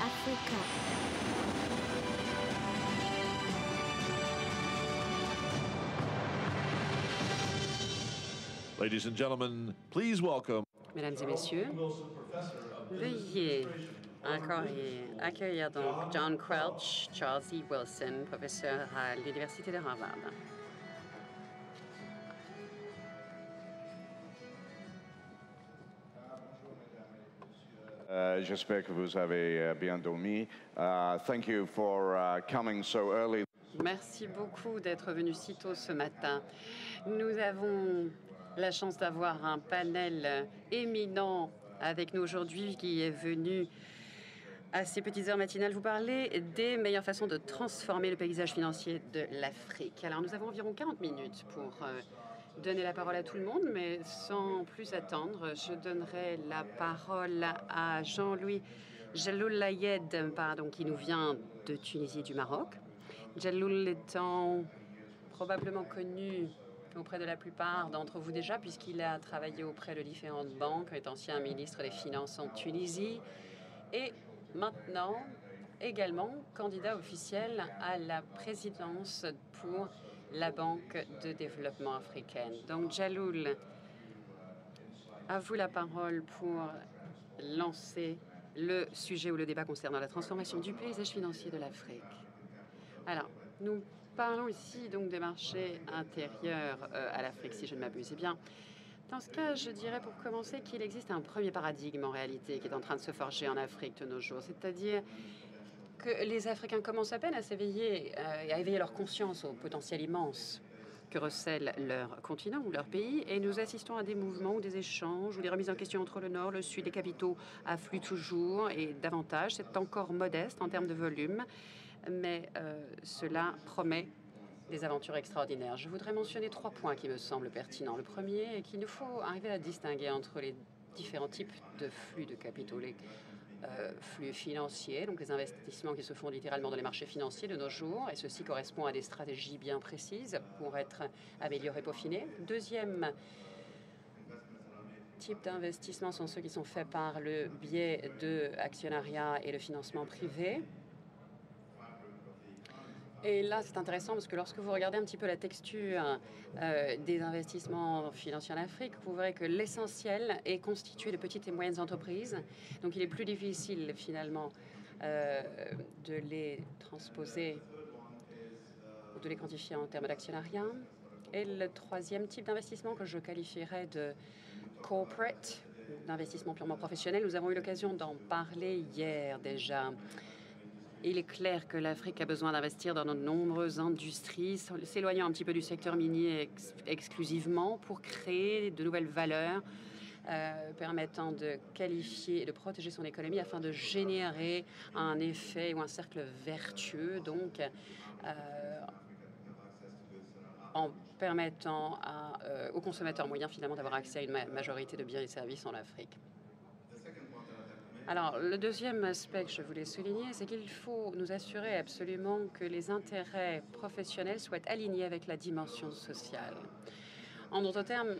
Africa. Ladies and gentlemen, please welcome Mesdames et messieurs, veuillez accueillir donc John Quelch, Charles E. Wilson, professeur à l'Université de Harvard. Euh, J'espère que vous avez euh, bien dormi. Uh, thank you for uh, coming so early. Merci beaucoup d'être venu si tôt ce matin. Nous avons la chance d'avoir un panel éminent avec nous aujourd'hui qui est venu à ces petites heures matinales vous parler des meilleures façons de transformer le paysage financier de l'Afrique. Alors nous avons environ 40 minutes pour euh, donner la parole à tout le monde, mais sans plus attendre, je donnerai la parole à Jean-Louis Jaloul pardon, qui nous vient de Tunisie et du Maroc. Jaloul étant probablement connu auprès de la plupart d'entre vous déjà, puisqu'il a travaillé auprès de différentes banques, est ancien ministre des Finances en Tunisie et maintenant également candidat officiel à la présidence pour la Banque de développement africaine. Donc, Jaloul, à vous la parole pour lancer le sujet ou le débat concernant la transformation du paysage financier de l'Afrique. Alors, nous parlons ici donc des marchés intérieurs euh, à l'Afrique, si je ne m'abuse. Eh bien, dans ce cas, je dirais pour commencer qu'il existe un premier paradigme en réalité qui est en train de se forger en Afrique de nos jours, c'est-à-dire les Africains commencent à peine à s'éveiller euh, et à éveiller leur conscience au potentiel immense que recèle leur continent ou leur pays, et nous assistons à des mouvements ou des échanges ou des remises en question entre le Nord, le Sud, les capitaux affluent toujours et davantage. C'est encore modeste en termes de volume, mais euh, cela promet des aventures extraordinaires. Je voudrais mentionner trois points qui me semblent pertinents. Le premier est qu'il nous faut arriver à distinguer entre les différents types de flux de capitaux. Euh, flux financiers, donc les investissements qui se font littéralement dans les marchés financiers de nos jours, et ceci correspond à des stratégies bien précises pour être améliorées, peaufinées. Deuxième type d'investissement sont ceux qui sont faits par le biais de actionnariat et le financement privé. Et là, c'est intéressant parce que lorsque vous regardez un petit peu la texture euh, des investissements financiers en Afrique, vous verrez que l'essentiel est constitué de petites et moyennes entreprises. Donc, il est plus difficile finalement euh, de les transposer ou de les quantifier en termes d'actionnariat. Et le troisième type d'investissement que je qualifierais de corporate, d'investissement purement professionnel, nous avons eu l'occasion d'en parler hier déjà. Il est clair que l'Afrique a besoin d'investir dans de nombreuses industries, s'éloignant un petit peu du secteur minier exclusivement pour créer de nouvelles valeurs euh, permettant de qualifier et de protéger son économie afin de générer un effet ou un cercle vertueux, donc euh, en permettant euh, aux consommateurs moyens finalement d'avoir accès à une majorité de biens et services en Afrique. Alors, le deuxième aspect que je voulais souligner, c'est qu'il faut nous assurer absolument que les intérêts professionnels soient alignés avec la dimension sociale. En d'autres termes,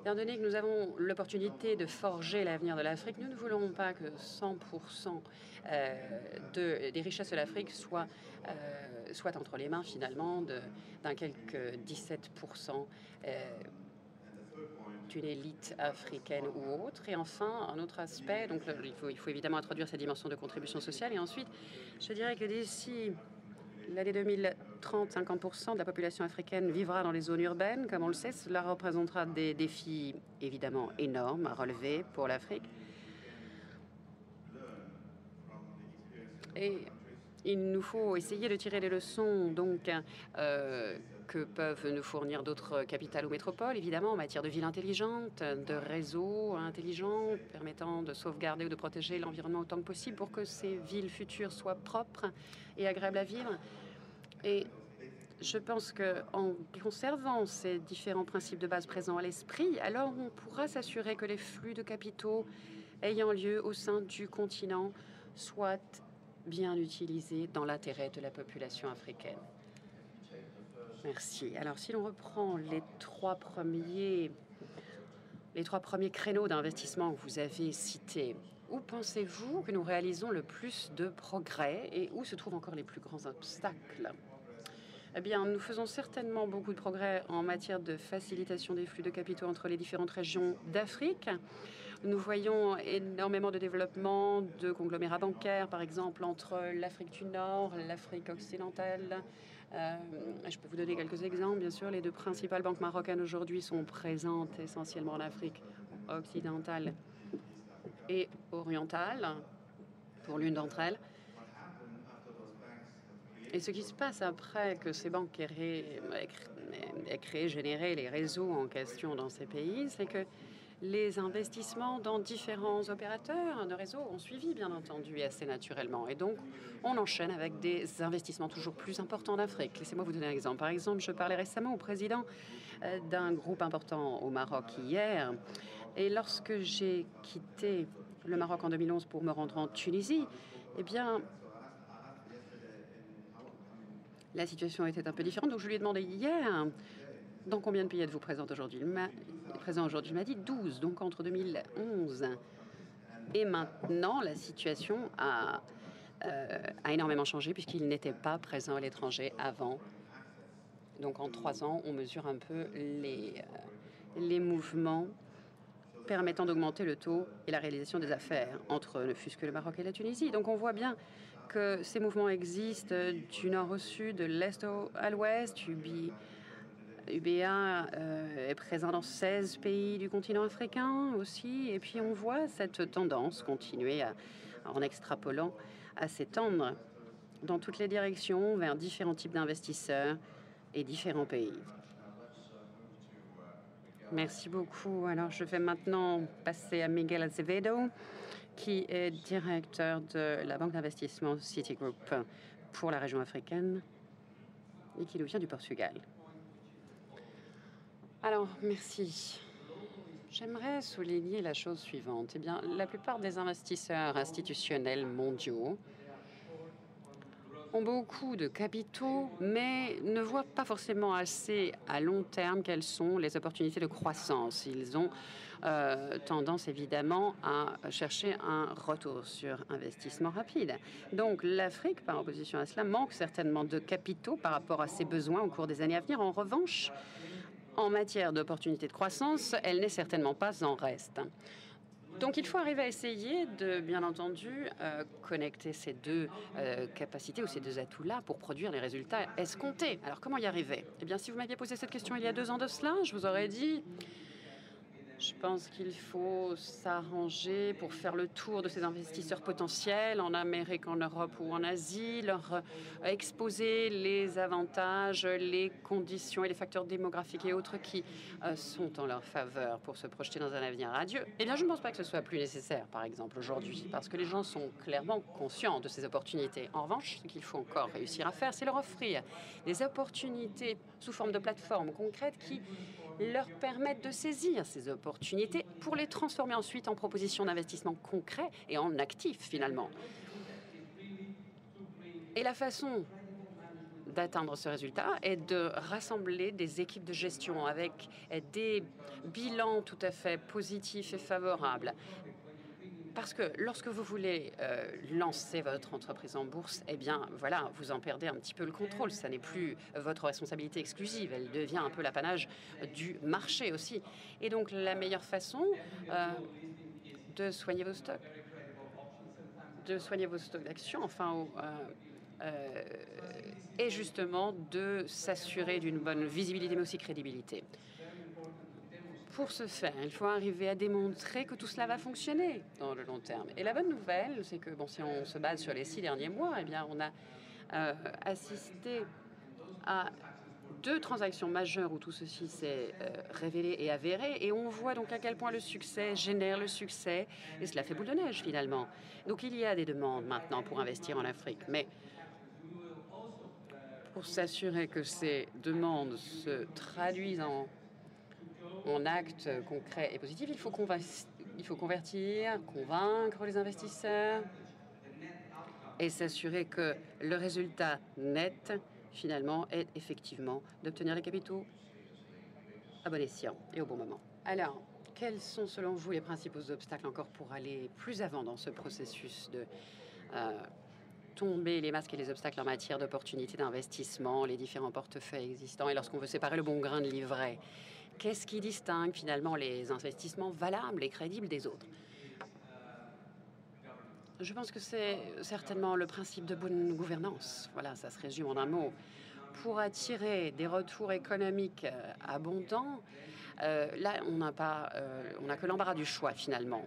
étant donné que nous avons l'opportunité de forger l'avenir de l'Afrique, nous ne voulons pas que 100% euh, de, des richesses de l'Afrique soient, euh, entre les mains finalement d'un quelque 17% d'une élite africaine ou autre. Et enfin, un autre aspect, donc il faut, évidemment introduire cette dimension de contribution sociale. Et ensuite, je dirais que d'ici l'année 2030, 50% de la population africaine vivra dans les zones urbaines. Comme on le sait, cela représentera des défis évidemment énormes à relever pour l'Afrique. Et il nous faut essayer de tirer les leçons donc euh, que peuvent nous fournir d'autres capitales ou métropoles, évidemment, en matière de villes intelligentes, de réseaux intelligents permettant de sauvegarder ou de protéger l'environnement autant que possible pour que ces villes futures soient propres et agréables à vivre. Et je pense qu'en conservant ces différents principes de base présents à l'esprit, alors on pourra s'assurer que les flux de capitaux ayant lieu au sein du continent soient bien utilisés dans l'intérêt de la population africaine. Merci. Alors, si l'on reprend les trois premiers, les trois premiers créneaux d'investissement que vous avez cités, où pensez-vous que nous réalisons le plus de progrès et où se trouvent encore les plus grands obstacles? Eh bien, nous faisons certainement beaucoup de progrès en matière de facilitation des flux de capitaux entre les différentes régions d'Afrique. Nous voyons énormément de développement de conglomérats bancaires, par exemple, entre l'Afrique du Nord, l'Afrique occidentale. Euh, je peux vous donner quelques exemples, bien sûr. Les deux principales banques marocaines aujourd'hui sont présentes essentiellement en Afrique occidentale et orientale, pour l'une d'entre elles. Et ce qui se passe après que ces banques aient créé, généré les réseaux en question dans ces pays, c'est que les investissements dans différents opérateurs de réseau ont suivi, bien entendu, assez naturellement. Et donc, on enchaîne avec des investissements toujours plus importants en Afrique. Laissez-moi vous donner un exemple. Par exemple, je parlais récemment au président euh, d'un groupe important au Maroc hier. Et lorsque j'ai quitté le Maroc en 2011 pour me rendre en Tunisie, eh bien, la situation était un peu différente. Donc je lui ai demandé hier, dans combien de pays êtes-vous présent aujourd'hui? Présent aujourd'hui, m'a dit 12, donc entre 2011 et maintenant, la situation a, euh, a énormément changé puisqu'il n'était pas présent à l'étranger avant. Donc en trois ans, on mesure un peu les, euh, les mouvements permettant d'augmenter le taux et la réalisation des affaires entre ne fût-ce que le Maroc et la Tunisie. Donc on voit bien que ces mouvements existent du nord au sud, de l'est à l'ouest. UBA euh, est présent dans 16 pays du continent africain aussi. Et puis on voit cette tendance continuer en extrapolant à s'étendre dans toutes les directions vers différents types d'investisseurs et différents pays. Merci beaucoup. Alors je vais maintenant passer à Miguel Azevedo qui est directeur de la banque d'investissement Citigroup pour la région africaine et qui nous vient du Portugal. Alors, merci. J'aimerais souligner la chose suivante. Eh bien, la plupart des investisseurs institutionnels mondiaux ont beaucoup de capitaux, mais ne voient pas forcément assez à long terme quelles sont les opportunités de croissance. Ils ont euh, tendance évidemment à chercher un retour sur investissement rapide. Donc l'Afrique, par opposition à cela, manque certainement de capitaux par rapport à ses besoins au cours des années à venir. En revanche, en matière d'opportunités de croissance, elle n'est certainement pas en reste. Donc il faut arriver à essayer de, bien entendu, euh, connecter ces deux euh, capacités ou ces deux atouts-là pour produire les résultats escomptés. Alors comment y arriver? Eh bien, si vous m'aviez posé cette question il y a deux ans de cela, je vous aurais dit je pense qu'il faut s'arranger pour faire le tour de ces investisseurs potentiels en Amérique, en Europe ou en Asie, leur euh, exposer les avantages, les conditions et les facteurs démographiques et autres qui euh, sont en leur faveur pour se projeter dans un avenir radieux. Eh bien, je ne pense pas que ce soit plus nécessaire, par exemple, aujourd'hui, parce que les gens sont clairement conscients de ces opportunités. En revanche, ce qu'il faut encore réussir à faire, c'est leur offrir des opportunités sous forme de plateformes concrètes qui leur permettent de saisir ces opportunités pour les transformer ensuite en propositions d'investissement concrets et en actifs finalement. Et la façon d'atteindre ce résultat est de rassembler des équipes de gestion avec des bilans tout à fait positifs et favorables, parce que lorsque vous voulez euh, lancer votre entreprise en bourse, eh bien, voilà, vous en perdez un petit peu le contrôle. Ça n'est plus votre responsabilité exclusive. Elle devient un peu l'apanage du marché aussi. Et donc, la meilleure façon euh, de soigner vos stocks, de soigner vos stocks d'actions, enfin, euh, est justement de s'assurer d'une bonne visibilité, mais aussi crédibilité. Pour ce faire, il faut arriver à démontrer que tout cela va fonctionner dans le long terme. Et la bonne nouvelle, c'est que bon, si on se base sur les six derniers mois, eh bien, on a euh, assisté à deux transactions majeures où tout ceci s'est euh, révélé et avéré. Et on voit donc à quel point le succès génère le succès. Et cela fait boule de neige finalement. Donc il y a des demandes maintenant pour investir en Afrique. Mais pour s'assurer que ces demandes se traduisent en en actes concrets et positifs, il faut, convertir, convaincre les investisseurs et s'assurer que le résultat net, finalement, est effectivement d'obtenir les capitaux à bon escient et au bon moment. Alors, quels sont selon vous les principaux obstacles encore pour aller plus avant dans ce processus de tomber les masques et les obstacles en matière d'opportunités d'investissement, les différents portefeuilles existants et lorsqu'on veut séparer le bon grain de l'ivraie? Qu'est-ce qui distingue finalement les investissements valables et crédibles des autres? Je pense que c'est certainement le principe de bonne gouvernance. Voilà, ça se résume en un mot. Pour attirer des retours économiques euh, abondants, euh, là, on n'a euh, on n'a que l'embarras du choix finalement.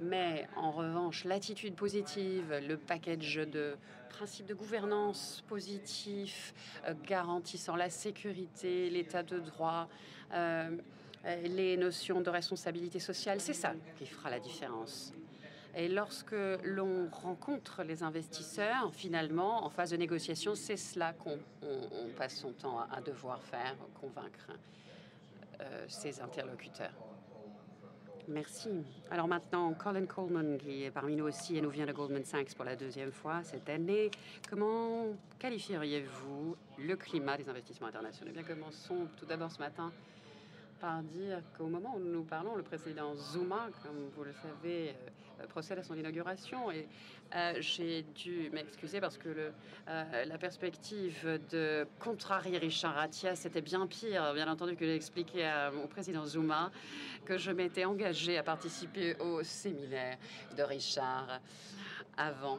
Mais en revanche, l'attitude positive, le package de principes de gouvernance positifs, euh, garantissant la sécurité, l'état de droit, euh, les notions de responsabilité sociale, c'est ça qui fera la différence. Et lorsque l'on rencontre les investisseurs, finalement, en phase de négociation, c'est cela qu'on passe son temps à, devoir faire, convaincre euh, ses interlocuteurs. Merci. Alors maintenant, Colin Coleman, qui est parmi nous aussi et nous vient de Goldman Sachs pour la deuxième fois cette année. Comment qualifieriez-vous le climat des investissements internationaux? Eh Bien, commençons tout d'abord ce matin par dire qu'au moment où nous parlons, le président Zuma, comme vous le savez, euh, procède à son inauguration et euh, j'ai dû m'excuser parce que euh, la perspective de contrarier Richard Atia, c'était bien pire, bien entendu, que d'expliquer au président Zuma que je m'étais engagé à participer au séminaire de Richard avant.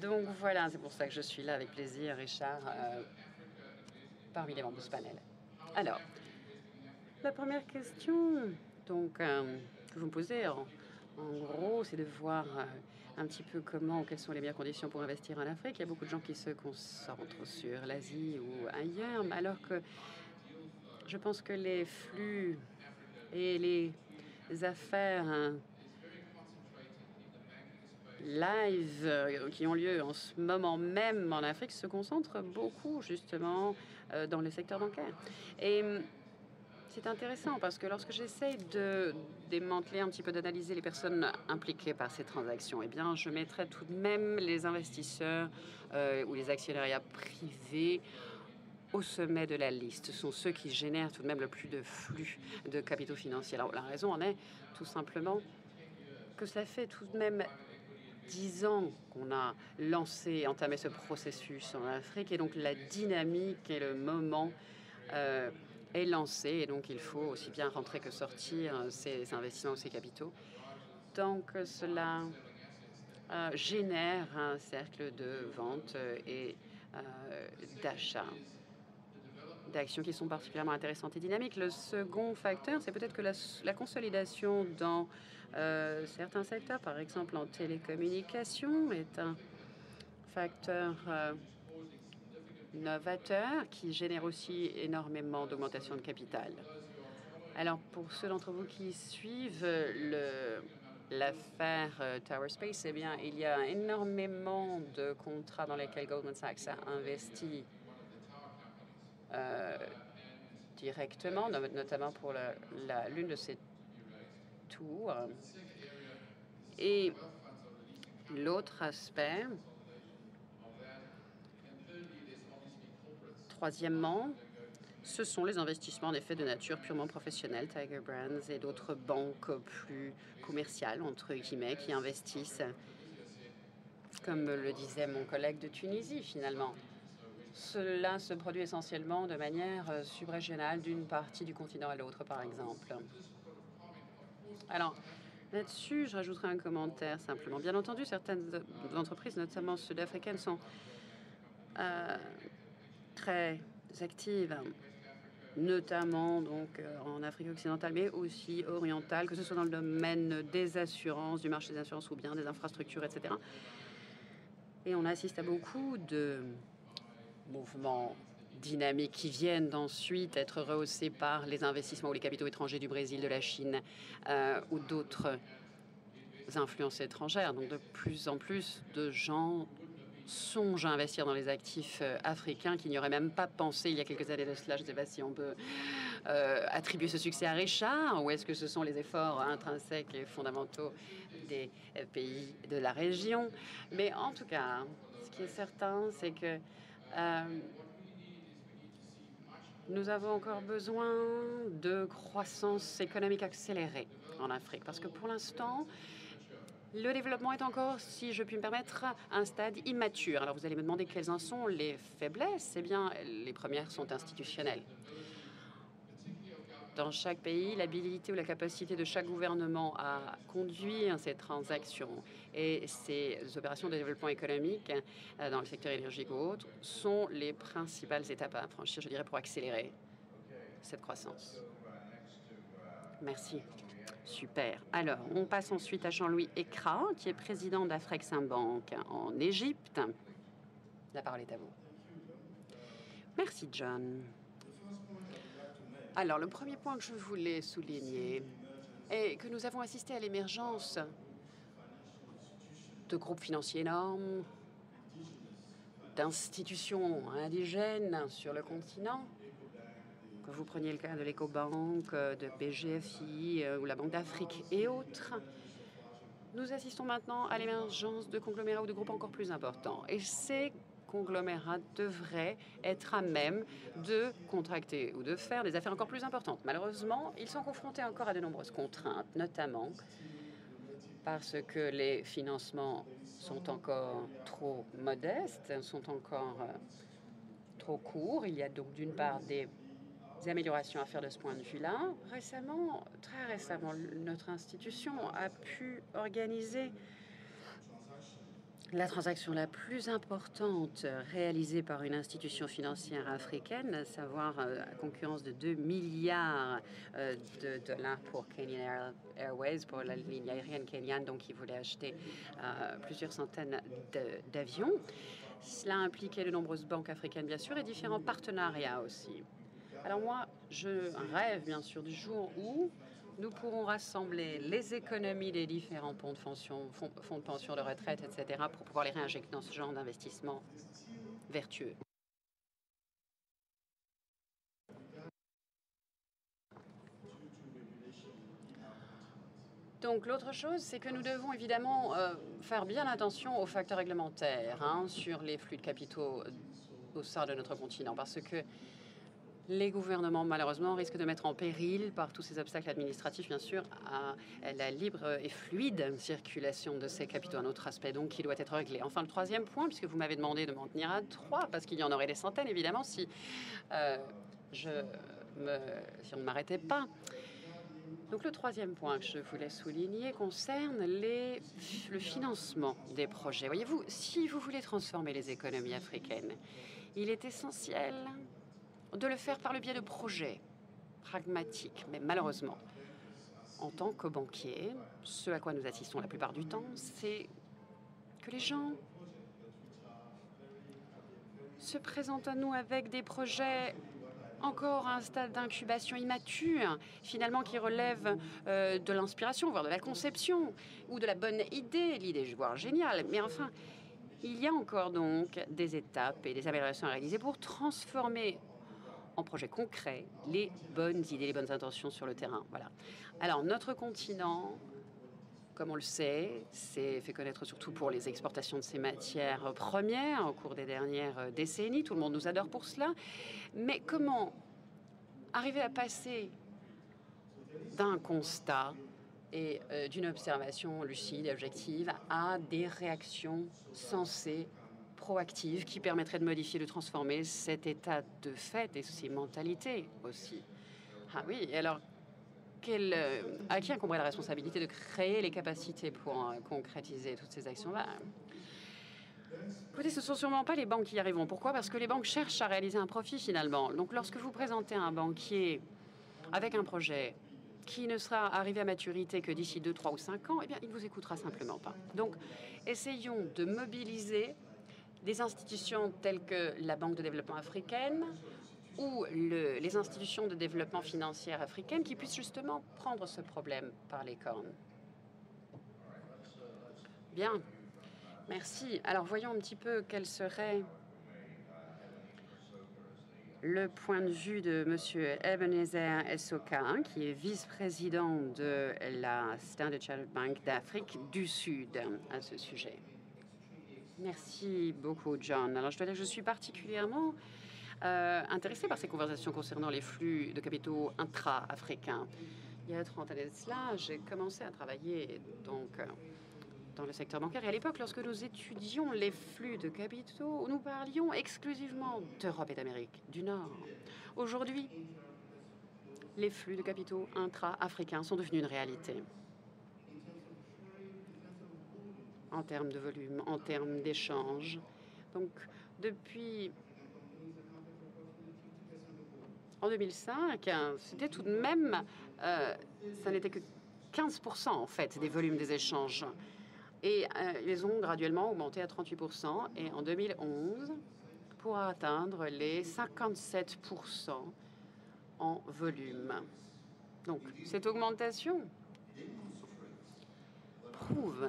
Donc voilà, c'est pour ça que je suis là avec plaisir, Richard, parmi les membres de ce panel. Alors, la première question donc, que vous me posez, en, gros, c'est de voir un petit peu comment, quelles sont les meilleures conditions pour investir en Afrique. Il y a beaucoup de gens qui se concentrent sur l'Asie ou ailleurs, alors que je pense que les flux et les affaires hein, live euh, qui ont lieu en ce moment même en Afrique se concentrent beaucoup justement euh, dans le secteur bancaire. C'est intéressant parce que lorsque j'essaye de démanteler un petit peu, d'analyser les personnes impliquées par ces transactions, eh bien, je mettrai tout de même les investisseurs euh, ou les actionnariats privés au sommet de la liste. Ce sont ceux qui génèrent tout de même le plus de flux de capitaux financiers. La raison en est tout simplement que ça fait tout de même dix ans qu'on a lancé, entamé ce processus en Afrique, et donc la dynamique et le moment euh, est lancé et donc il faut aussi bien rentrer que sortir euh, ces investissements ou ces capitaux. Donc cela euh, génère un cercle de vente et euh, d'achat d'actions qui sont particulièrement intéressantes et dynamiques. Le second facteur, c'est peut-être que la, consolidation dans certains secteurs, par exemple en télécommunication, est un facteur novateur qui génère aussi énormément d'augmentation de capital. Alors, pour ceux d'entre vous qui suivent l'affaire euh, Tower Space, eh bien, il y a énormément de contrats dans lesquels Goldman Sachs a investi euh, directement, notamment pour l'une de ces tours. Et l'autre aspect, Troisièmement, ce sont les investissements en effet de nature purement professionnelle, Tiger Brands et d'autres banques plus commerciales, entre guillemets, qui investissent, comme le disait mon collègue de Tunisie finalement. Cela se produit essentiellement de manière subrégionale d'une partie du continent à l'autre, par exemple. Alors, là-dessus, je rajouterai un commentaire simplement. Bien entendu, certaines entreprises, notamment sud-africaines, sont euh, très active, notamment donc euh, en Afrique occidentale, mais aussi orientale, que ce soit dans le domaine des assurances, du marché des assurances ou bien des infrastructures, etc. Et on assiste à beaucoup de mouvements dynamiques qui viennent ensuite être rehaussés par les investissements ou les capitaux étrangers du Brésil, de la Chine euh, ou d'autres influences étrangères. Donc de plus en plus de gens songe à investir dans les actifs euh, africains qui n'y aurait même pas pensé il y a quelques années de cela. Je ne sais pas si on peut euh, attribuer ce succès à Richard ou est-ce que ce sont les efforts intrinsèques et fondamentaux des euh, pays de la région. Mais en tout cas, ce qui est certain, c'est que nous avons encore besoin de croissance économique accélérée en Afrique, parce que pour l'instant, le développement est encore, si je puis me permettre, un stade immature. Alors vous allez me demander quelles en sont les faiblesses. Eh bien, les premières sont institutionnelles. Dans chaque pays, l'habilité ou la capacité de chaque gouvernement à conduire ces transactions et ces opérations de développement économique euh, dans le secteur énergique ou autre sont les principales étapes à franchir, je dirais, pour accélérer cette croissance. Merci. Super. Alors, on passe ensuite à Jean-Louis Ekra, qui est président d'Afreximbank en Égypte. La parole est à vous. Merci, John. Alors, le premier point que je voulais souligner est que nous avons assisté à l'émergence de groupes financiers énormes, d'institutions indigènes sur le continent vous preniez le cas de l'EcoBank, de BGFI euh, ou la Banque d'Afrique et autres, nous assistons maintenant à l'émergence de conglomérats ou de groupes encore plus importants. Et ces conglomérats devraient être à même de contracter ou de faire des affaires encore plus importantes. Malheureusement, ils sont confrontés encore à de nombreuses contraintes, notamment parce que les financements sont encore trop modestes, sont encore euh, trop courts. Il y a donc d'une part des améliorations à faire de ce point de vue-là. Récemment, très récemment, notre institution a pu organiser la transaction la plus importante réalisée par une institution financière africaine, à savoir euh, la concurrence de 2 milliards euh, de dollars pour Kenyan Airways, pour la ligne aérienne kenyane, donc qui voulait acheter euh, plusieurs centaines d'avions. Cela impliquait de nombreuses banques africaines, bien sûr, et différents partenariats aussi. Alors moi, je rêve bien sûr du jour où nous pourrons rassembler les économies des différents fonds de pension, fonds, de pension de retraite, etc., pour pouvoir les réinjecter dans ce genre d'investissement vertueux. Donc l'autre chose, c'est que nous devons évidemment euh, faire bien attention aux facteurs réglementaires hein, sur les flux de capitaux au sein de notre continent, parce que les gouvernements, malheureusement, risquent de mettre en péril, par tous ces obstacles administratifs, bien sûr, à la libre et fluide circulation de ces capitaux. Un autre aspect, donc, qui doit être réglé. Enfin, le troisième point, puisque vous m'avez demandé de m'en tenir à trois, parce qu'il y en aurait des centaines, évidemment, si, euh, je me, si on ne m'arrêtait pas. Donc le troisième point que je voulais souligner concerne le financement des projets. Voyez-vous, si vous voulez transformer les économies africaines, il est essentiel de le faire par le biais de projets pragmatiques. Mais malheureusement, en tant que banquier, ce à quoi nous assistons la plupart du temps, c'est que les gens se présentent à nous avec des projets encore à un stade d'incubation immature, finalement qui relève euh, de l'inspiration, voire de la conception, ou de la bonne idée, l'idée, vois, géniale. Mais enfin, il y a encore donc des étapes et des améliorations à réaliser pour transformer en projet concret les bonnes idées, les bonnes intentions sur le terrain. Voilà. Alors, notre continent, comme on le sait, s'est fait connaître surtout pour les exportations de ces matières premières au cours des dernières décennies. Tout le monde nous adore pour cela. Mais comment arriver à passer d'un constat et euh, d'une observation lucide et objective à des réactions sensées proactive qui permettrait de modifier, de transformer cet état de fait et ces mentalités aussi. Ah oui, alors euh, à qui incomberait la responsabilité de créer les capacités pour euh, concrétiser toutes ces actions-là? Écoutez, ce ne sont sûrement pas les banques qui y arriveront. Pourquoi? Parce que les banques cherchent à réaliser un profit finalement. Donc lorsque vous présentez un banquier avec un projet qui ne sera arrivé à maturité que d'ici 2, 3 ou 5 ans, eh bien, il ne vous écoutera simplement pas. Donc, essayons de mobiliser des institutions telles que la Banque de développement africaine ou les institutions de développement financier africaines qui puissent justement prendre ce problème par les cornes. Bien, merci. Alors voyons un petit peu quel serait le point de vue de M. Ebenezer Essoka, qui est vice-président de la Standard Chartered Bank d'Afrique du Sud à ce sujet. Merci beaucoup, John. Alors, je dois dire que je suis particulièrement euh, intéressé par ces conversations concernant les flux de capitaux intra-africains. Il y a 30 années de cela, j'ai commencé à travailler donc euh, dans le secteur bancaire. Et à l'époque, lorsque nous étudions les flux de capitaux, nous parlions exclusivement d'Europe et d'Amérique du Nord. Aujourd'hui, les flux de capitaux intra-africains sont devenus une réalité. En termes de volume, en termes d'échanges. Donc, depuis en 2005, c'était tout de même, euh, ça n'était que 15% en fait des volumes des échanges. Et euh, ils ont graduellement augmenté à 38% et en 2011 pour atteindre les 57% en volume. Donc cette augmentation prouve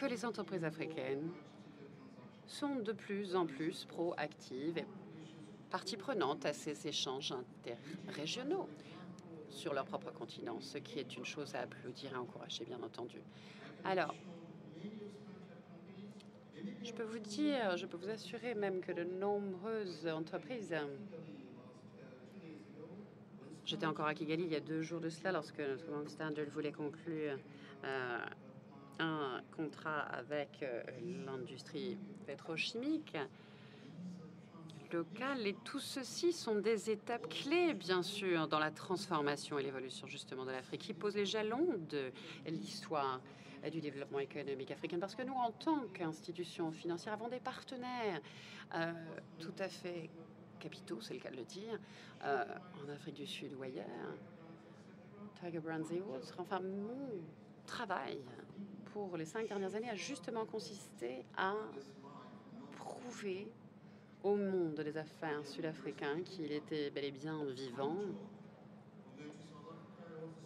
que les entreprises africaines sont de plus en plus proactives et partie prenante à ces échanges interrégionaux sur leur propre continent, ce qui est une chose à applaudir et encourager, bien entendu. Alors, je peux vous dire, je peux vous assurer même que de nombreuses entreprises J'étais encore à Kigali il y a deux jours de cela lorsque notre banque Standard voulait conclure euh, un contrat avec euh, l'industrie pétrochimique locale. Et tout ceci sont des étapes clés, bien sûr, dans la transformation et l'évolution justement de l'Afrique, qui posent les jalons de l'histoire du développement économique africain. Parce que nous, en tant qu'institution financière, avons des partenaires euh, tout à fait capitaux, c'est le cas de le dire, euh, en Afrique du Sud ou ailleurs. Tiger Brands et autres. Enfin, mon travail pour les cinq dernières années a justement consisté à prouver au monde des affaires sud-africain qu'il était bel et bien vivant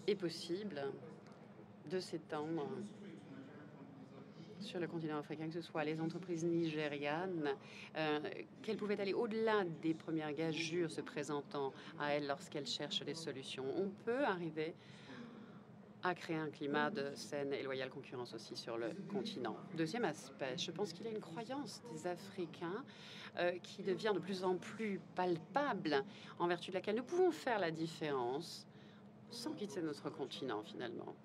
et possible de s'étendre sur le continent africain, que ce soit les entreprises nigérianes, euh, qu'elles pouvaient aller au-delà des premières gageures se présentant à elles lorsqu'elles cherchent des solutions. On peut arriver à créer un climat de saine et loyale concurrence aussi sur le continent. Deuxième aspect, je pense qu'il y a une croyance des Africains euh, qui devient de plus en plus palpable, en vertu de laquelle nous pouvons faire la différence sans quitter notre continent finalement.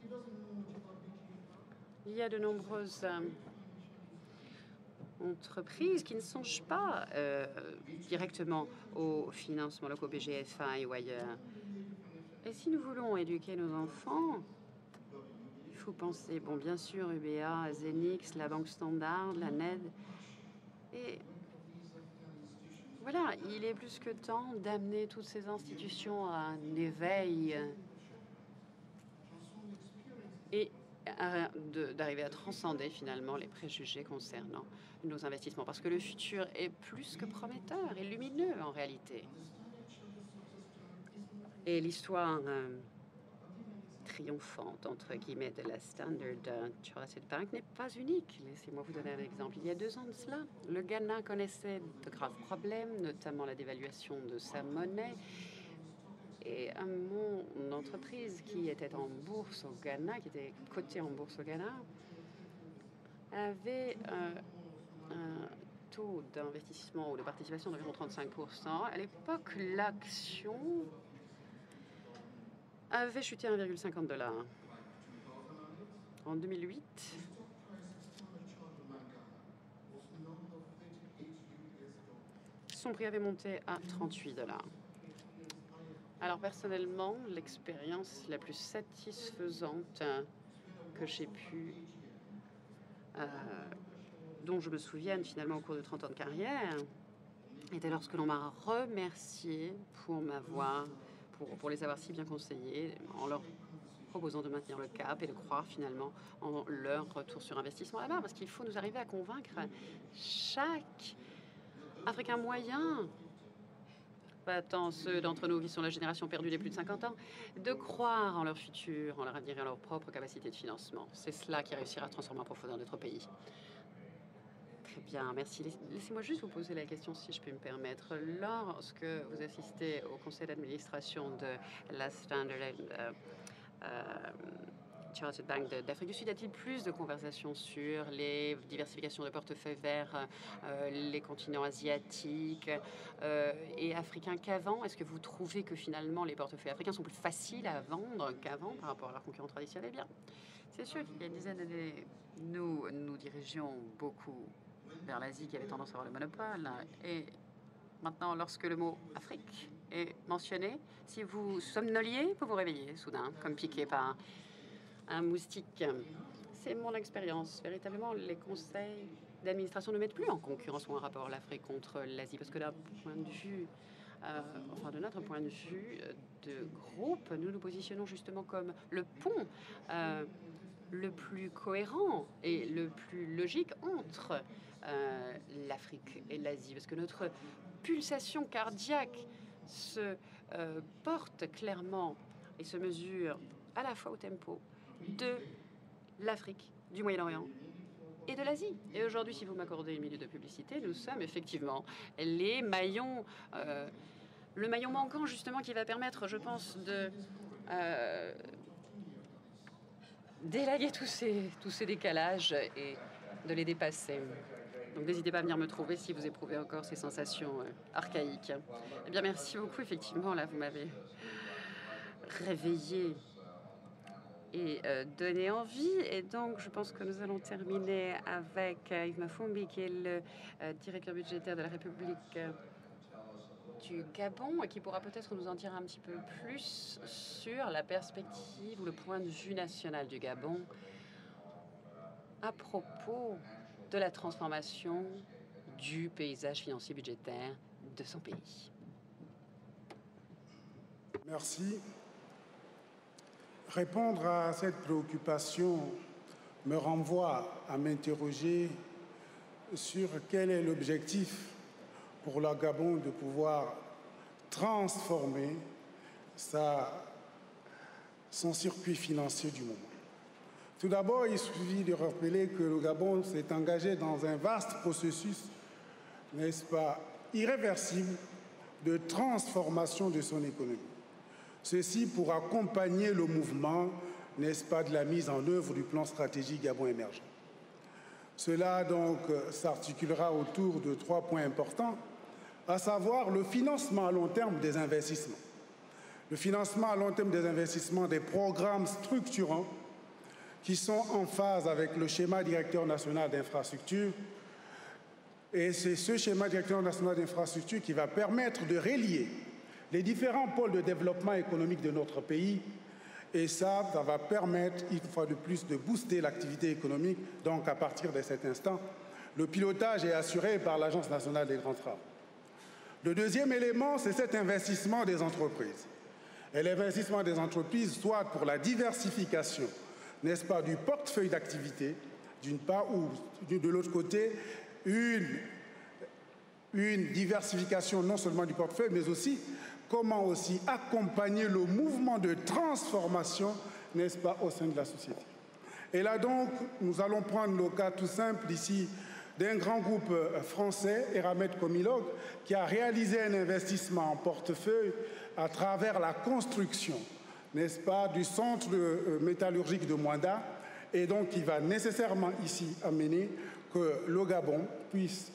Il y a de nombreuses euh, entreprises qui ne songent pas euh, directement au financement locaux BGFA ou ailleurs. Et si nous voulons éduquer nos enfants, penser, bon, bien sûr, UBA, Zenix, la Banque Standard, la NED. Et voilà, il est plus que temps d'amener toutes ces institutions à un éveil et d'arriver à transcender finalement les préjugés concernant nos investissements. Parce que le futur est plus que prometteur et lumineux en réalité. Et l'histoire euh, triomphante, entre guillemets, de la Standard Chartered Bank n'est pas unique. Laissez-moi vous donner un exemple. Il y a deux ans de cela, le Ghana connaissait de graves problèmes, notamment la dévaluation de sa monnaie. Et mon entreprise qui était en bourse au Ghana, qui était cotée en bourse au Ghana, avait euh, un taux d'investissement ou de participation d'environ 35%. À l'époque, l'action avait chuté à 1,50 dollars. En 2008, son prix avait monté à 38 dollars. Alors personnellement, l'expérience la plus satisfaisante que j'ai pu, euh, dont je me souvienne finalement au cours de 30 ans de carrière, était lorsque l'on m'a remercié pour m'avoir pour, les avoir si bien conseillés, en leur proposant de maintenir le cap et de croire finalement en leur retour sur investissement là-bas. Parce qu'il faut nous arriver à convaincre chaque Africain moyen, pas tant ceux d'entre nous qui sont la génération perdue des plus de 50 ans, de croire en leur futur, en leur avenir et en leur propre capacité de financement. C'est cela qui réussira à transformer en profondeur notre pays. Très bien, merci. Laissez-moi juste vous poser la question, si je peux me permettre. Lorsque vous assistez au conseil d'administration de la Standard euh, euh, Chartered Bank d'Afrique du Sud, a-t-il plus de conversations sur les diversifications de portefeuilles vers les continents asiatiques et africains qu'avant? Est-ce que vous trouvez que finalement les portefeuilles africains sont plus faciles à vendre qu'avant par rapport à leurs concurrents traditionnels? Eh bien C'est sûr qu'il y a une dizaine d'années, nous nous dirigeons beaucoup vers l'Asie qui avait tendance à avoir le monopole. Et maintenant, lorsque le mot Afrique est mentionné, si vous somnoliez, vous vous réveillez soudain, comme piqué par un moustique. C'est mon expérience. Véritablement, les conseils d'administration ne mettent plus en concurrence ou en rapport l'Afrique contre l'Asie, parce que d'un point de vue, euh, enfin de notre point de vue de groupe, nous nous positionnons justement comme le pont euh, le plus cohérent et le plus logique entre euh, l'Afrique et l'Asie, parce que notre pulsation cardiaque se euh, porte clairement et se mesure à la fois au tempo de l'Afrique, du Moyen-Orient et de l'Asie. Et aujourd'hui, si vous m'accordez une minute de publicité, nous sommes effectivement les maillons, euh, le maillon manquant justement qui va permettre, je pense, de d'élaguer tous ces, tous ces décalages et de les dépasser. Donc n'hésitez pas à venir me trouver si vous éprouvez encore ces sensations euh, archaïques. Eh bien, merci beaucoup. Effectivement, là, vous m'avez réveillé et euh, donné envie. Et donc, je pense que nous allons terminer avec euh, Yves Mafumbi, qui est le directeur budgétaire de la République du Gabon, et qui pourra peut-être nous en dire un petit peu plus sur la perspective ou le point de vue national du Gabon à propos de la transformation du paysage financier budgétaire de son pays. Merci. Répondre à cette préoccupation me renvoie à m'interroger sur quel est l'objectif pour le Gabon de pouvoir transformer son circuit financier du moment. Tout d'abord, il suffit de rappeler que le Gabon s'est engagé dans un vaste processus, n'est-ce pas, irréversible de transformation de son économie. Ceci pour accompagner le mouvement, n'est-ce pas, de la mise en œuvre du plan stratégique Gabon émergent. Cela donc s'articulera autour de trois points importants, à savoir le financement à long terme des investissements. Le financement à long terme des investissements des programmes structurants qui sont en phase avec le schéma directeur national d'infrastructure. Et c'est ce schéma directeur national d'infrastructure qui va permettre de relier les différents pôles de développement économique de notre pays. Et ça, ça va permettre, une fois de plus, de booster l'activité économique. Donc, à partir de cet instant, le pilotage est assuré par l'Agence nationale des grands travaux. Le deuxième élément, c'est cet investissement des entreprises. Et l'investissement des entreprises, soit pour la diversification n'est-ce pas, du portefeuille d'activité, d'une part, ou de l'autre côté, une, diversification non seulement du portefeuille, mais aussi comment aussi accompagner le mouvement de transformation, n'est-ce pas, au sein de la société. Et là donc, nous allons prendre le cas tout simple ici d'un grand groupe français, Eramet Comilog, qui a réalisé un investissement en portefeuille à travers la construction n'est-ce pas, du centre euh, métallurgique de Mwanda, et donc qui va nécessairement ici amener que le Gabon puisse,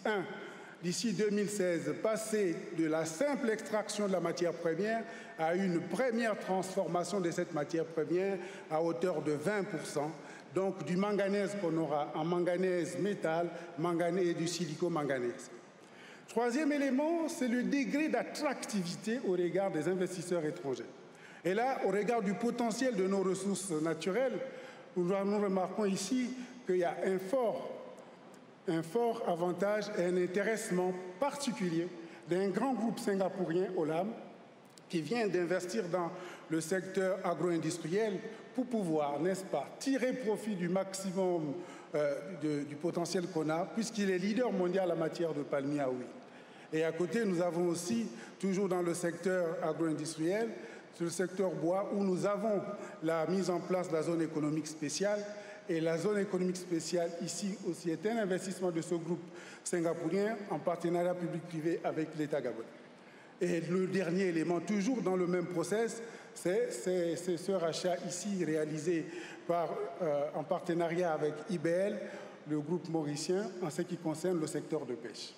d'ici 2016, passer de la simple extraction de la matière première à une première transformation de cette matière première à hauteur de 20%, donc du manganèse qu'on aura en manganèse métal, manganèse et du silico-manganèse. Troisième élément, c'est le degré d'attractivité au regard des investisseurs étrangers. Et là, au regard du potentiel de nos ressources naturelles, nous, remarquons ici qu'il y a un fort, un fort avantage et un intéressement particulier d'un grand groupe singapourien, Olam, qui vient d'investir dans le secteur agro-industriel pour pouvoir, n'est-ce pas, tirer profit du maximum euh, du potentiel qu'on a, puisqu'il est leader mondial en matière de palmier à huile. Et à côté, nous avons aussi, toujours dans le secteur agro-industriel, sur le secteur bois où nous avons la mise en place de la zone économique spéciale. Et la zone économique spéciale ici aussi est un investissement de ce groupe singapourien en partenariat public-privé avec l'État gabonais. Et le dernier élément, toujours dans le même process, c'est ce rachat ici réalisé euh, en partenariat avec IBL, le groupe mauricien, en ce qui concerne le secteur de pêche.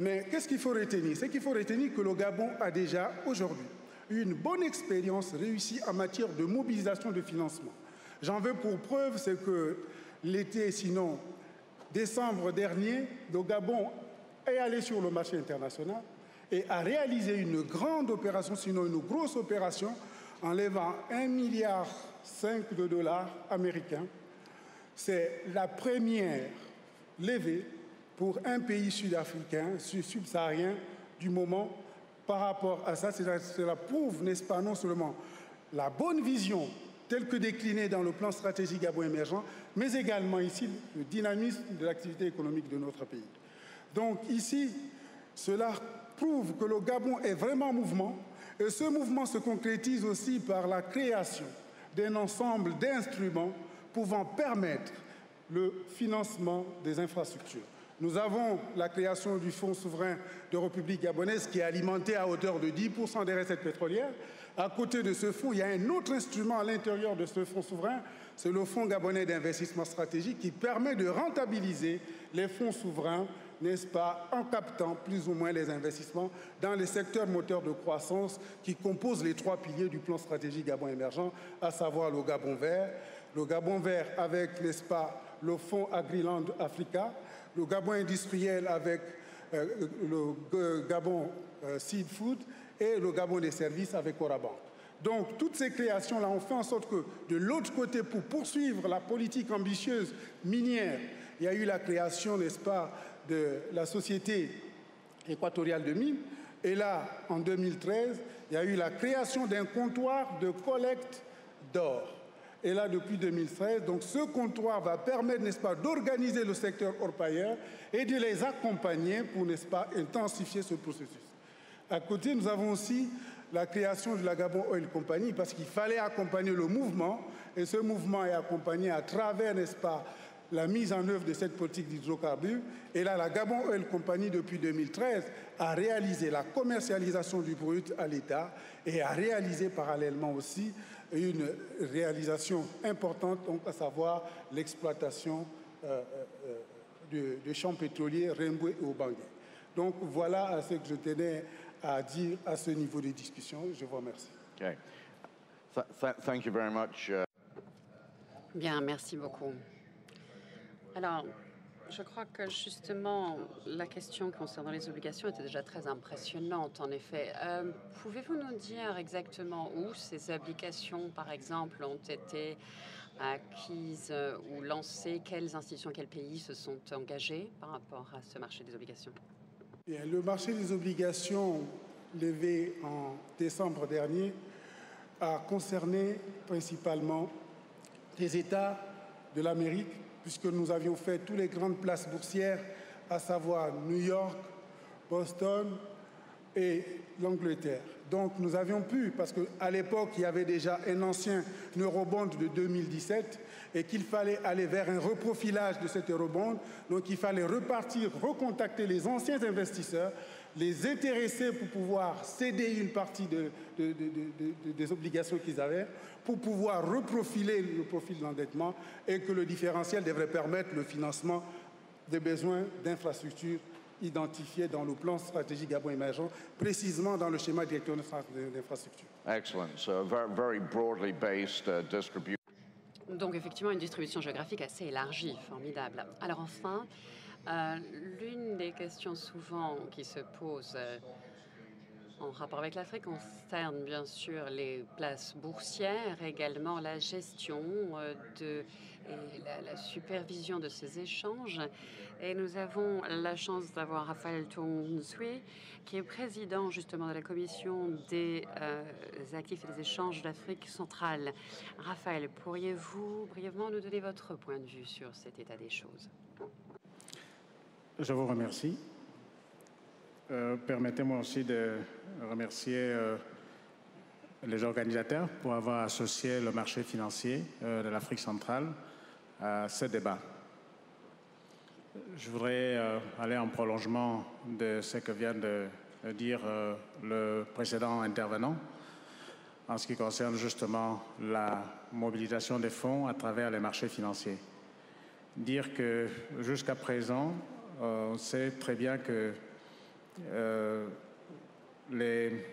Mais qu'est-ce qu'il faut retenir? C'est qu'il faut retenir que le Gabon a déjà aujourd'hui une bonne expérience réussie en matière de mobilisation de financement. J'en veux pour preuve, c'est que l'été, sinon décembre dernier, le Gabon est allé sur le marché international et a réalisé une grande opération, sinon une grosse opération, en levant 1,5 milliard de dollars américains. C'est la première levée pour un pays sud-africain, subsaharien, du moment par rapport à ça. Cela prouve, n'est-ce pas, non seulement la bonne vision telle que déclinée dans le plan stratégique Gabon émergent, mais également ici le dynamisme de l'activité économique de notre pays. Donc ici, cela prouve que le Gabon est vraiment en mouvement et ce mouvement se concrétise aussi par la création d'un ensemble d'instruments pouvant permettre le financement des infrastructures. Nous avons la création du Fonds souverain de République gabonaise qui est alimenté à hauteur de 10% des recettes pétrolières. À côté de ce fonds, il y a un autre instrument à l'intérieur de ce fonds souverain, c'est le Fonds gabonais d'investissement stratégique qui permet de rentabiliser les fonds souverains n'est-ce pas, en captant plus ou moins les investissements dans les secteurs moteurs de croissance qui composent les trois piliers du plan stratégique Gabon émergent, à savoir le Gabon vert, le Gabon vert avec, n'est-ce pas, le fonds Agriland Africa, le Gabon industriel avec euh, le Gabon euh, Seed Food et le Gabon des services avec Oraban. Donc, toutes ces créations-là ont fait en sorte que, de l'autre côté, pour poursuivre la politique ambitieuse minière, il y a eu la création, n'est-ce pas, de la Société équatoriale de mines. Et là, en 2013, il y a eu la création d'un comptoir de collecte d'or. Et là, depuis 2013, donc ce comptoir va permettre, n'est-ce pas, d'organiser le secteur orpailleur et de les accompagner pour, n'est-ce pas, intensifier ce processus. À côté, nous avons aussi la création de la Gabon Oil Company parce qu'il fallait accompagner le mouvement et ce mouvement est accompagné à travers, n'est-ce pas, la mise en œuvre de cette politique d'hydrocarbures. Et là, la Gabon Oil Company, depuis 2013, a réalisé la commercialisation du brut à l'État et a réalisé parallèlement aussi une réalisation importante, donc à savoir l'exploitation euh, euh, de, champs pétroliers Rembwe et Obangé. Donc voilà ce que je tenais à dire à ce niveau de discussion. Je vous remercie. Okay. thank you very much. Uh, Bien, merci beaucoup. Alors, je crois que justement, la question concernant les obligations était déjà très impressionnante, en effet. Euh, pouvez-vous nous dire exactement où ces obligations, par exemple, ont été acquises ou lancées? Quelles institutions, quels pays se sont engagés par rapport à ce marché des obligations? Le marché des obligations levé en décembre dernier a concerné principalement les États de l'Amérique puisque nous avions fait toutes les grandes places boursières, à savoir New York, Boston et l'Angleterre. Donc nous avions pu, parce qu'à l'époque, il y avait déjà un ancien eurobond de 2017 et qu'il fallait aller vers un reprofilage de cet eurobond. Donc il fallait repartir, recontacter les anciens investisseurs, les intéresser pour pouvoir céder une partie des obligations qu'ils avaient pour pouvoir reprofiler le profil de l'endettement et que le différentiel devrait permettre le financement des besoins d'infrastructures identifiés dans le plan stratégique Gabon émergent, précisément dans le schéma directeur d'infrastructures. Excellent. So very, very broadly based uh, distribution. Donc effectivement une distribution géographique assez élargie, formidable. Alors enfin, euh, l'une des questions souvent qui se posent euh, en rapport avec l'Afrique concerne bien sûr les places boursières, également la gestion euh, et la, supervision de ces échanges. Et nous avons la chance d'avoir Raphaël Tonsui, qui est président justement de la commission des euh, actifs et des échanges d'Afrique centrale. Raphaël, pourriez-vous brièvement nous donner votre point de vue sur cet état des choses? Je vous remercie. Euh, permettez-moi aussi de remercier euh, les organisateurs pour avoir associé le marché financier euh, de l'Afrique centrale à ce débat. Je voudrais aller en prolongement de ce que vient de dire le précédent intervenant. en ce qui concerne justement la mobilisation des fonds à travers les marchés financiers. Dire que jusqu'à présent, on sait très bien que euh, les,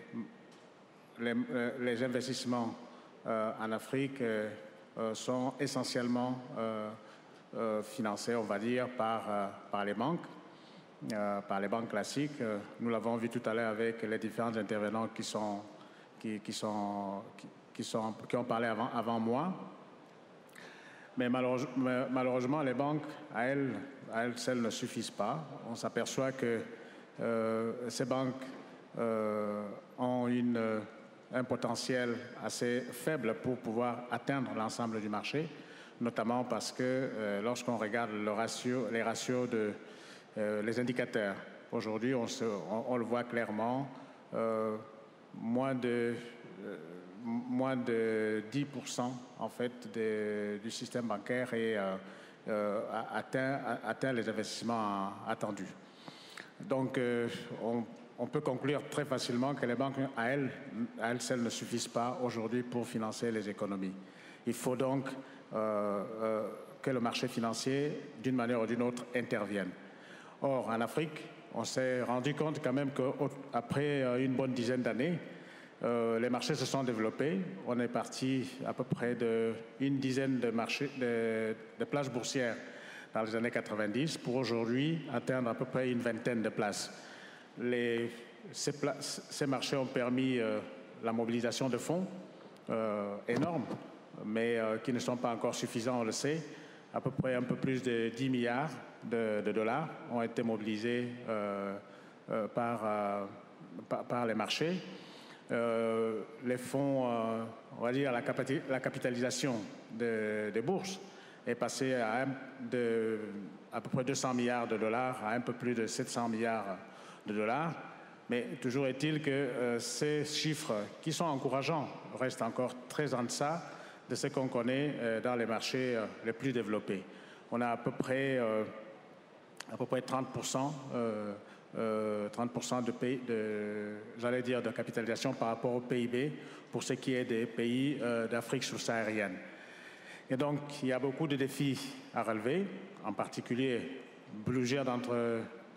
euh, les, investissements en Afrique sont essentiellement financés, on va dire, par, les banques. par les banques classiques. nous l'avons vu tout à l'heure avec les différents intervenants qui qui ont parlé avant, avant moi. Mais malheureusement, les banques, à elles, à elles seules, ne suffisent pas. On s'aperçoit que euh, ces banques euh, ont une, un potentiel assez faible pour pouvoir atteindre l'ensemble du marché, notamment parce que euh, lorsqu'on regarde les ratios de les indicateurs, aujourd'hui, on, on, le voit clairement moins de, euh, moins de 10% en fait du système bancaire et euh, euh, atteint, atteint, les investissements attendus. Donc, on, peut conclure très facilement que les banques, à elles, à elles seules, ne suffisent pas aujourd'hui pour financer les économies. Il faut donc que le marché financier, d'une manière ou d'une autre, intervienne. Or, en Afrique, on s'est rendu compte quand même qu'après euh, une bonne dizaine d'années, euh, les marchés se sont développés. On est parti à peu près d'une dizaine de, marchés, boursières dans les années 90 pour aujourd'hui atteindre à peu près une vingtaine de places. Ces, marchés ont permis euh, la mobilisation de fonds énormes, mais qui ne sont pas encore suffisants, on le sait. À peu près un peu plus de 10 milliards de, dollars ont été mobilisés euh, euh, euh, par, les marchés. Les fonds, on va dire la, capitalisation des bourses est passée à, à peu près 200 milliards de dollars à un peu plus de 700 milliards de dollars. Mais toujours est-il que ces chiffres, qui sont encourageants, restent encore très en deçà de ce qu'on connaît dans les marchés les plus développés. On a à peu près à peu près 30%, euh, 30 euh, de, j'allais dire, de capitalisation par rapport au PIB pour ce qui est des pays euh, d'Afrique subsaharienne. Et donc, il y a beaucoup de défis à relever, en particulier, plusieurs d'entre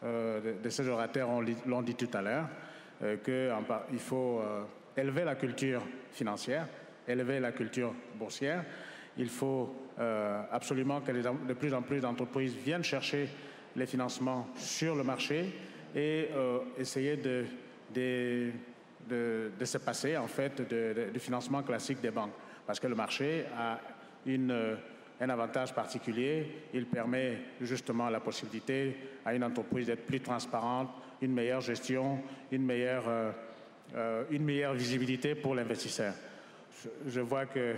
euh, de, ces orateurs l'ont dit tout à l'heure, qu'il faut élever la culture financière, élever la culture boursière. Il faut absolument que de plus en plus d'entreprises viennent chercher les financements sur le marché et euh, essayer de, de, de, se passer en fait du financement classique des banques. Parce que le marché a une, euh, un avantage particulier, il permet justement la possibilité à une entreprise d'être plus transparente, une meilleure gestion, une meilleure, euh, une meilleure visibilité pour l'investisseur. je vois que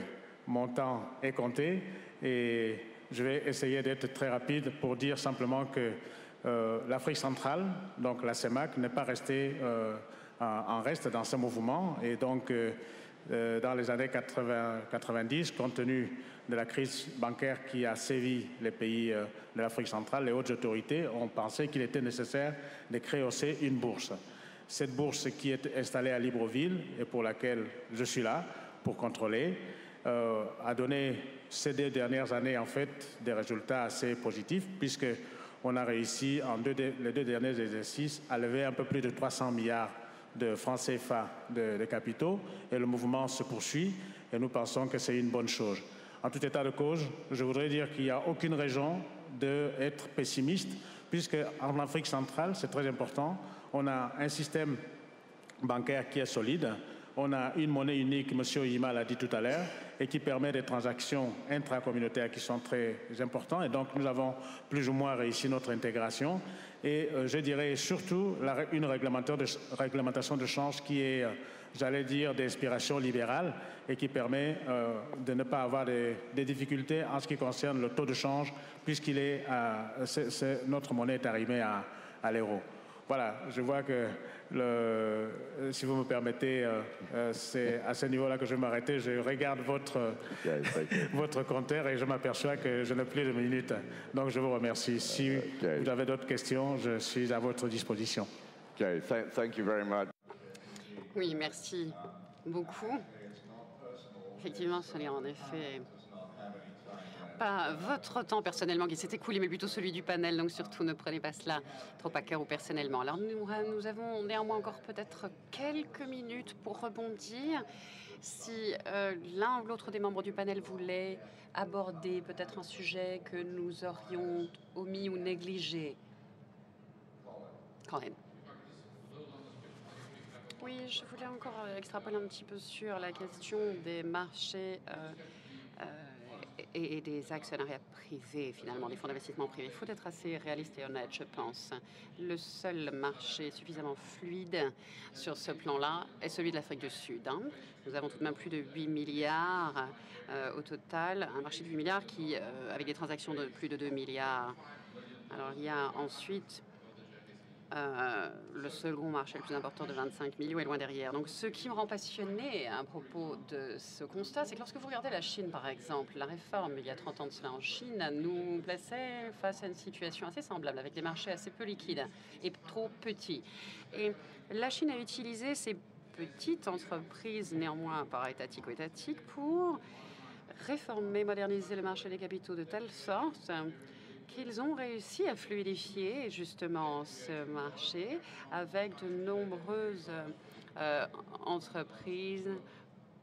mon temps est compté et je vais essayer d'être très rapide pour dire simplement que euh, l'Afrique centrale, donc la CEMAC, n'est pas restée euh, en, reste dans ce mouvement. Et donc, euh, dans les années 80, 90, compte tenu de la crise bancaire qui a sévi les pays de l'Afrique centrale, les hautes autorités ont pensé qu'il était nécessaire de créer aussi une bourse. Cette bourse qui est installée à Libreville et pour laquelle je suis là pour contrôler, a donné ces deux dernières années, en fait, des résultats assez positifs, puisque on a réussi, en les deux derniers exercices, à lever un peu plus de 300 milliards de francs CFA de, capitaux, et le mouvement se poursuit, et nous pensons que c'est une bonne chose. En tout état de cause, je voudrais dire qu'il n'y a aucune raison d'être pessimiste, puisque en Afrique centrale, c'est très important, on a un système bancaire qui est solide, on a une monnaie unique, M. Ima l'a dit tout à l'heure, et qui permet des transactions intracommunautaires qui sont très importantes. Et donc, nous avons plus ou moins réussi notre intégration. Et euh, je dirais surtout une réglementation de change qui est, euh, j'allais dire, d'inspiration libérale et qui permet euh, de ne pas avoir des, difficultés en ce qui concerne le taux de change, puisqu'il notre monnaie est arrimée à l'euro. Voilà, je vois que, le, si vous me permettez, euh, euh, c'est à ce niveau-là que je vais m'arrêter. Je regarde votre, votre compteur et je m'aperçois que je n'ai plus de minutes. Donc je vous remercie. Si vous avez d'autres questions, je suis à votre disposition. Okay. Thank you very much. Oui, merci beaucoup. Effectivement, ce n'est en effet pas votre temps personnellement qui s'est écoulé, mais plutôt celui du panel. Donc surtout, ne prenez pas cela trop à cœur ou personnellement. Alors nous, nous avons néanmoins encore peut-être quelques minutes pour rebondir. Si euh, l'un ou l'autre des membres du panel voulait aborder peut-être un sujet que nous aurions omis ou négligé. Colin. Oui, je voulais encore extrapoler un petit peu sur la question des marchés euh, euh, et, des actionnariats privés, finalement, des fonds d'investissement privés. Il faut être assez réaliste et honnête, je pense. Le seul marché suffisamment fluide sur ce plan-là est celui de l'Afrique du Sud. Hein. Nous avons tout de même plus de 8 milliards euh, au total, un marché de 8 milliards qui, euh, avec des transactions de plus de 2 milliards. Alors il y a ensuite euh, le second marché le plus important de 25 millions est loin derrière. Donc ce qui me rend passionné à propos de ce constat, c'est que lorsque vous regardez la Chine, par exemple, la réforme il y a 30 ans de cela en Chine nous plaçait face à une situation assez semblable, avec des marchés assez peu liquides et trop petits. Et la Chine a utilisé ces petites entreprises, néanmoins par étatique ou étatique, pour réformer, moderniser le marché des capitaux de telle sorte qu'ils ont réussi à fluidifier justement ce marché avec de nombreuses euh, entreprises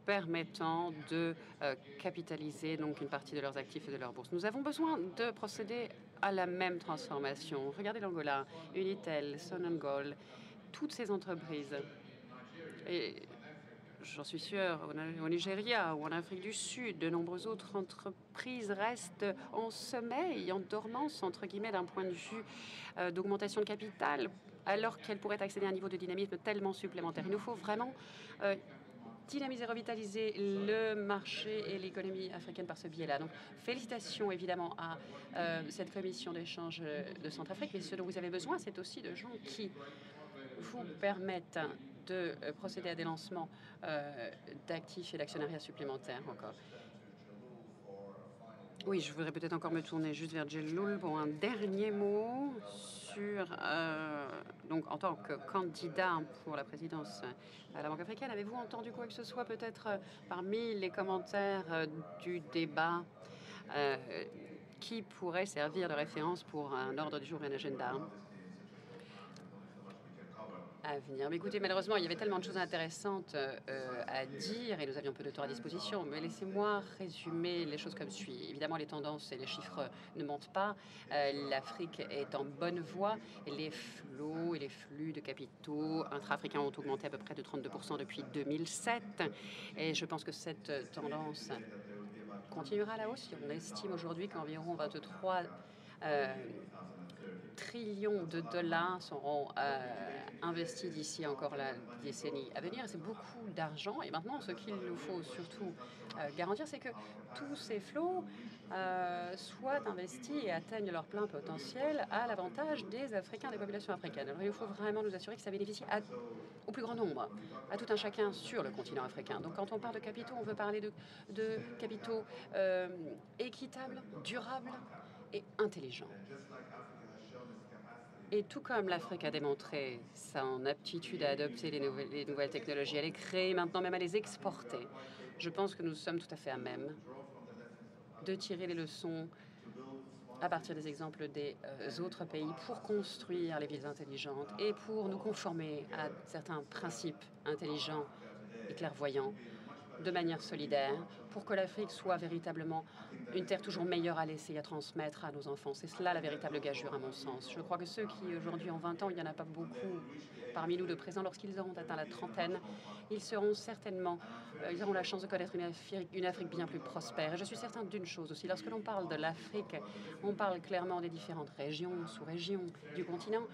permettant de euh, capitaliser donc une partie de leurs actifs et de leurs bourses. Nous avons besoin de procéder à la même transformation. Regardez l'Angola, Unitel, Sonangol, toutes ces entreprises. J'en suis sûr, au Nigeria ou en Afrique du Sud, de nombreuses autres entreprises restent en sommeil, en dormance, entre guillemets, d'un point de vue euh, d'augmentation de capital, alors qu'elles pourraient accéder à un niveau de dynamisme tellement supplémentaire. Il nous faut vraiment euh, dynamiser, revitaliser le marché et l'économie africaine par ce biais-là. Donc, félicitations évidemment à euh, cette commission d'échange de Centrafrique, mais ce dont vous avez besoin, c'est aussi de gens qui vous permettent de euh, procéder à des lancements euh, d'actifs et d'actionnariat supplémentaires encore. Oui, je voudrais peut-être encore me tourner juste vers Loul pour un dernier mot sur, euh, donc en tant que candidat pour la présidence à la Banque africaine, avez-vous entendu quoi que ce soit peut-être parmi les commentaires du débat qui pourrait servir de référence pour un ordre du jour et un agenda? À venir. Mais écoutez, malheureusement, il y avait tellement de choses intéressantes euh, à dire et nous avions peu de temps à disposition. Mais laissez-moi résumer les choses comme suit. Évidemment, les tendances et les chiffres ne montent pas. Euh, L'Afrique est en bonne voie. Les flots et les flux de capitaux intra-africains ont augmenté à peu près de 32% depuis 2007. Et je pense que cette tendance continuera à la hausse. On estime aujourd'hui qu'environ 23 trillions de dollars seront euh, investis d'ici encore la décennie à venir. C'est beaucoup d'argent. Et maintenant, ce qu'il nous faut surtout euh, garantir, c'est que tous ces flots euh, soient investis et atteignent leur plein potentiel à l'avantage des Africains, des populations africaines. Alors, il faut vraiment nous assurer que ça bénéficie au plus grand nombre, à tout un chacun sur le continent africain. Donc, quand on parle de capitaux, on veut parler de, de capitaux équitables, durables et intelligents. Et tout comme l'Afrique a démontré son aptitude à adopter les nouvelles, les nouvelles technologies, à les créer, maintenant même à les exporter, je pense que nous sommes tout à fait à même de tirer les leçons à partir des exemples des euh, autres pays pour construire les villes intelligentes et pour nous conformer à certains principes intelligents et clairvoyants de manière solidaire pour que l'Afrique soit véritablement une terre toujours meilleure à laisser et à transmettre à nos enfants. C'est cela la véritable gageure à mon sens. Je crois que ceux qui aujourd'hui ont 20 ans, il n'y en a pas beaucoup parmi nous de présents, lorsqu'ils auront atteint la trentaine, ils seront certainement, euh, ils auront la chance de connaître une Afrique, une Afrique bien plus prospère. Et je suis certain d'une chose aussi, lorsque l'on parle de l'Afrique, on parle clairement des différentes régions, sous-régions du continent.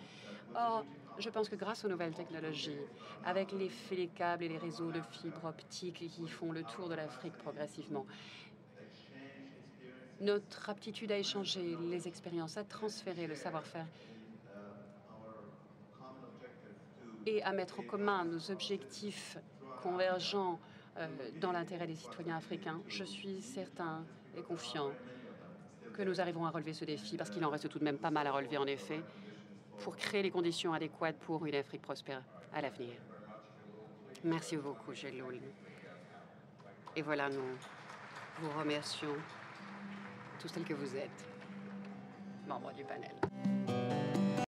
Or, je pense que grâce aux nouvelles technologies, avec les, les câbles et les réseaux de fibres optiques qui font le tour de l'Afrique progressivement, notre aptitude à échanger les expériences, à transférer le savoir-faire et à mettre en commun nos objectifs convergents euh, dans l'intérêt des citoyens africains, je suis certain et confiant que nous arriverons à relever ce défi, parce qu'il en reste tout de même pas mal à relever en effet, pour créer les conditions adéquates pour une Afrique prospère à l'avenir. Merci beaucoup, Gilles Et voilà, nous vous remercions tous tels que vous êtes, membres du panel.